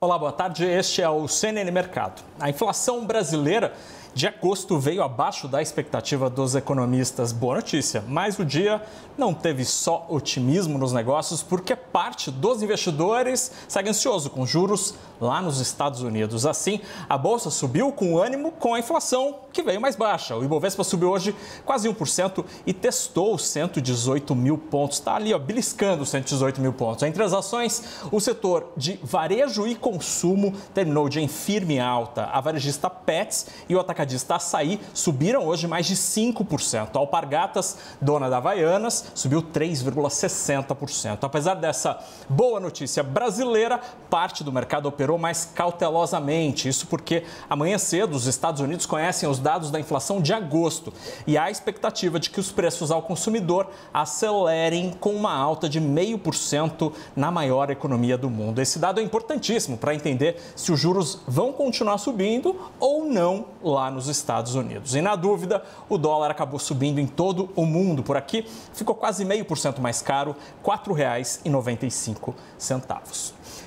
Olá, boa tarde. Este é o CNN Mercado. A inflação brasileira de agosto veio abaixo da expectativa dos economistas. Boa notícia, mas o dia não teve só otimismo nos negócios, porque parte dos investidores segue ansioso com juros lá nos Estados Unidos. Assim, a bolsa subiu com ânimo com a inflação, que veio mais baixa. O Ibovespa subiu hoje quase 1% e testou 118 mil pontos. Está ali, ó, beliscando 118 mil pontos. Entre as ações, o setor de varejo e consumo terminou o dia em firme alta. A varejista Pets e o atacadista Açaí subiram hoje mais de 5%. A Alpargatas, dona da Havaianas, subiu 3,60%. Apesar dessa boa notícia brasileira, parte do mercado operou mais cautelosamente. Isso porque amanhã cedo os Estados Unidos conhecem os dados da inflação de agosto e há a expectativa de que os preços ao consumidor acelerem com uma alta de 0,5% na maior economia do mundo. Esse dado é importantíssimo para entender se os juros vão continuar subindo ou não lá nos Estados Unidos. E na dúvida, o dólar acabou subindo em todo o mundo. Por aqui ficou quase meio por cento mais caro, R$ 4,95.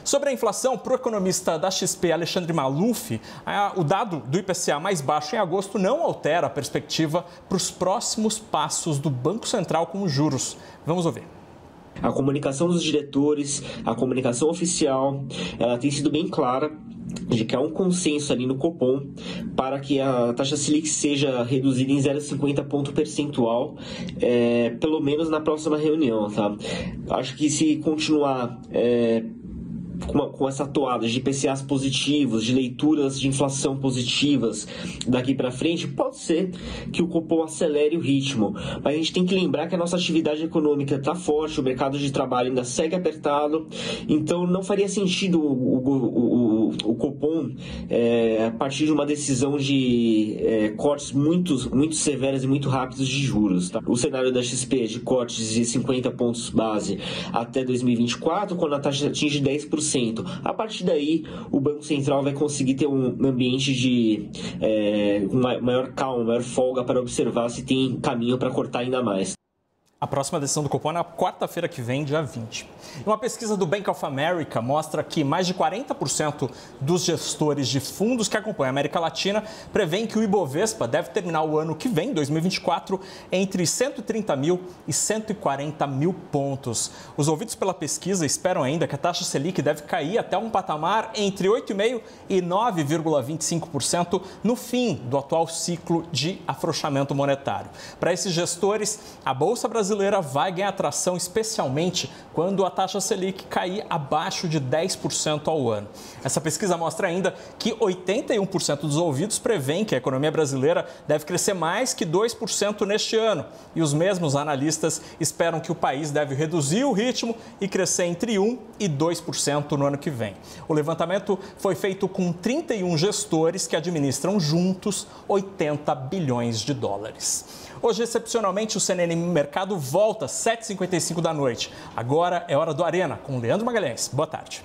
Sobre a inflação, para o economista da XP, Alexandre Maluf, o dado do IPCA mais baixo em agosto não altera a perspectiva para os próximos passos do Banco Central com os juros. Vamos ouvir. A comunicação dos diretores, a comunicação oficial, ela tem sido bem clara de que há um consenso ali no Copom para que a taxa Selic seja reduzida em 0,50 ponto percentual, é, pelo menos na próxima reunião, tá? Acho que se continuar é, com, com essa toada de IPCAs positivos, de leituras de inflação positivas daqui para frente, pode ser que o Copom acelere o ritmo. Mas a gente tem que lembrar que a nossa atividade econômica está forte, o mercado de trabalho ainda segue apertado, então não faria sentido o, o, o, o é, a partir de uma decisão de é, cortes muito, muito severas e muito rápidos de juros. Tá? O cenário da XP de cortes de 50 pontos base até 2024, quando a taxa atinge 10%. A partir daí, o Banco Central vai conseguir ter um ambiente de é, maior calma, maior folga para observar se tem caminho para cortar ainda mais. A próxima decisão do cupom é na quarta-feira que vem, dia 20. Uma pesquisa do Bank of America mostra que mais de 40% dos gestores de fundos que acompanham a América Latina prevêem que o Ibovespa deve terminar o ano que vem, 2024, entre 130 mil e 140 mil pontos. Os ouvidos pela pesquisa esperam ainda que a taxa Selic deve cair até um patamar entre 8,5% e 9,25% no fim do atual ciclo de afrouxamento monetário. Para esses gestores, a Bolsa Brasileira brasileira vai ganhar atração, especialmente quando a taxa Selic cair abaixo de 10% ao ano. Essa pesquisa mostra ainda que 81% dos ouvidos prevêem que a economia brasileira deve crescer mais que 2% neste ano. E os mesmos analistas esperam que o país deve reduzir o ritmo e crescer entre 1% e 2% no ano que vem. O levantamento foi feito com 31 gestores que administram juntos 80 bilhões de dólares. Hoje, excepcionalmente, o CNN Mercado volta às 7h55 da noite. Agora é hora do Arena, com Leandro Magalhães. Boa tarde.